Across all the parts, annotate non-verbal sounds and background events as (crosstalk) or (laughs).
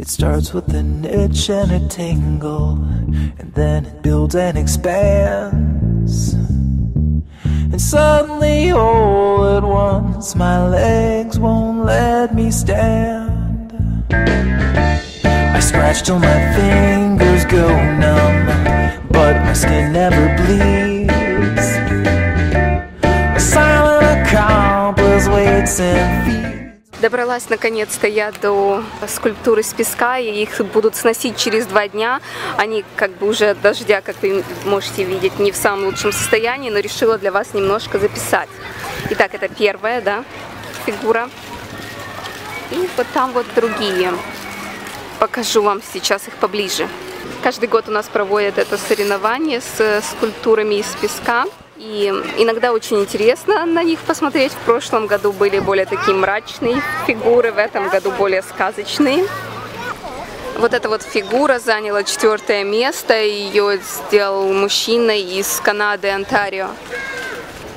It starts with an itch and a tingle, and then it builds and expands. And suddenly, all at once, my legs won't let me stand. I scratch till my fingers go numb, but my skin never bleeds. Добралась наконец-то я до скульптуры из песка, и их будут сносить через два дня. Они как бы уже от дождя, как вы можете видеть, не в самом лучшем состоянии, но решила для вас немножко записать. Итак, это первая, да, фигура. И вот там вот другие. Покажу вам сейчас их поближе. Каждый год у нас проводят это соревнование с скульптурами из песка. И иногда очень интересно на них посмотреть. В прошлом году были более такие мрачные фигуры, в этом году более сказочные. Вот эта вот фигура заняла четвертое место, ее сделал мужчина из Канады, Онтарио.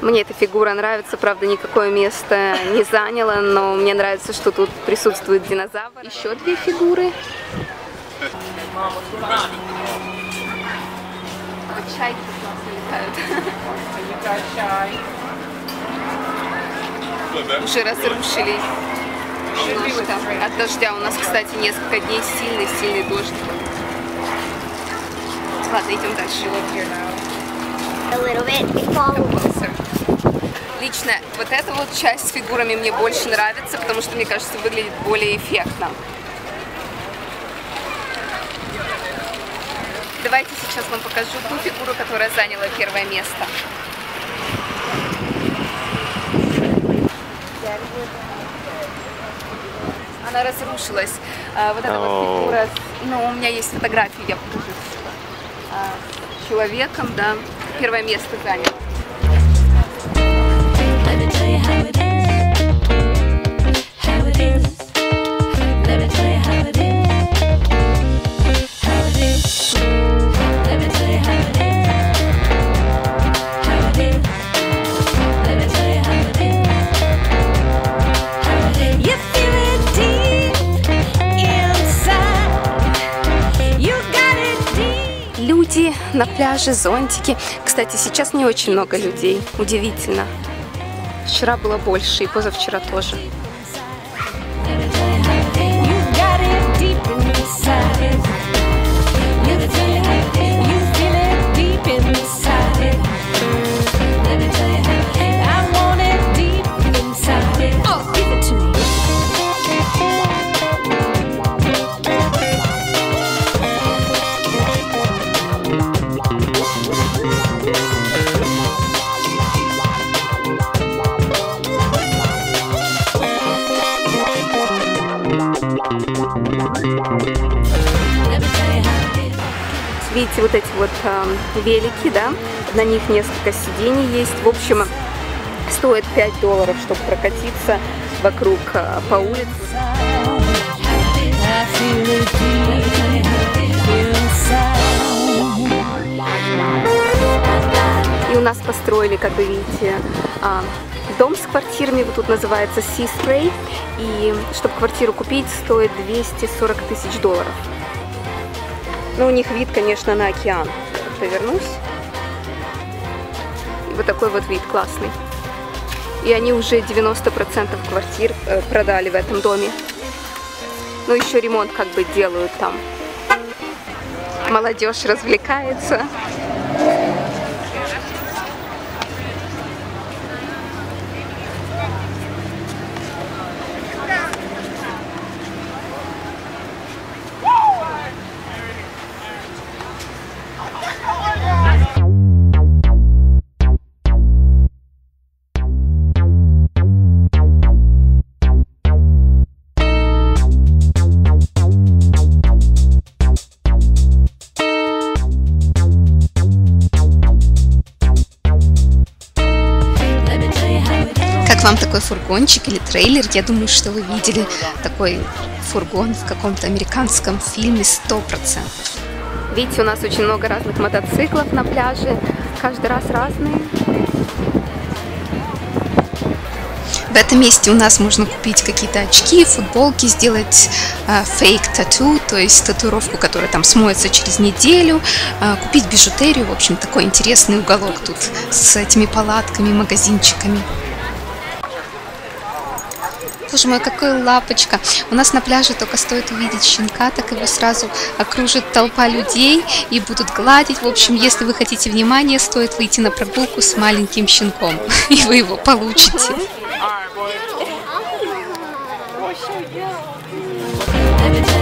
Мне эта фигура нравится, правда, никакое место не заняла, но мне нравится, что тут присутствует динозавр. Еще две фигуры. Чайки классно летают. Уже разрушили немножко. От дождя у нас, кстати, несколько дней сильный-сильный дождь. Ладно, идем дальше. Лично вот эта вот часть с фигурами мне больше нравится, потому что, мне кажется, выглядит более эффектно. Давайте сейчас вам покажу ту фигуру, которая заняла первое место. Она разрушилась. А, Вот эта вот фигура, ну, у меня есть фотографии, я покажу. А, с человеком, да, первое место занял. На пляже, зонтики. Кстати, сейчас не очень много людей. Удивительно. Вчера было больше и позавчера тоже. Видите, вот эти вот эм, велики, да? На них несколько сидений есть. В общем, стоит 5 долларов, чтобы прокатиться вокруг э, по улице. И у нас построили, как вы видите, а, дом с квартирами, вот тут называется Sea Spray. И чтобы квартиру купить, стоит 240 тысяч долларов. Ну, у них вид, конечно, на океан. Повернусь. И вот такой вот вид классный. И они уже 90% квартир э, продали в этом доме. Ну, еще ремонт как бы делают там. Молодежь развлекается. Вам такой фургончик или трейлер? Я думаю, что вы видели такой фургон в каком-то американском фильме 100%. Видите, у нас очень много разных мотоциклов на пляже. Каждый раз разные. В этом месте у нас можно купить какие-то очки, футболки, сделать фейк тату, то есть татуировку, которая там смоется через неделю, э, купить бижутерию, в общем, такой интересный уголок тут с этими палатками, магазинчиками. Боже мой, какой лапочка. У нас на пляже только стоит увидеть щенка, так его сразу окружит толпа людей и будут гладить. В общем, если вы хотите внимания, стоит выйти на прогулку с маленьким щенком, (laughs) и вы его получите. Tell you